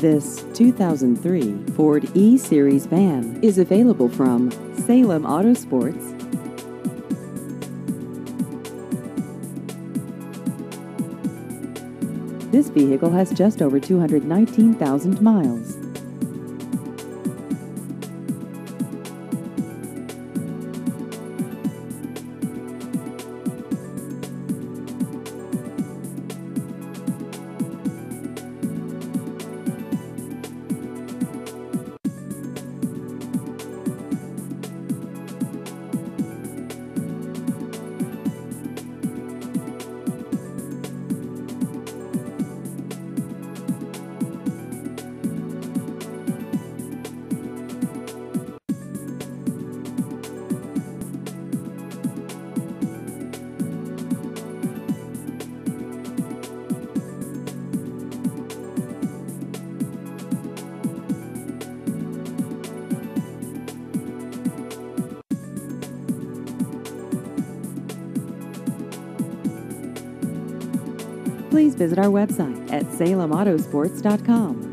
This 2003 Ford E-Series van is available from Salem Auto Sports. This vehicle has just over 219,000 miles. Please visit our website at salemautosports.com.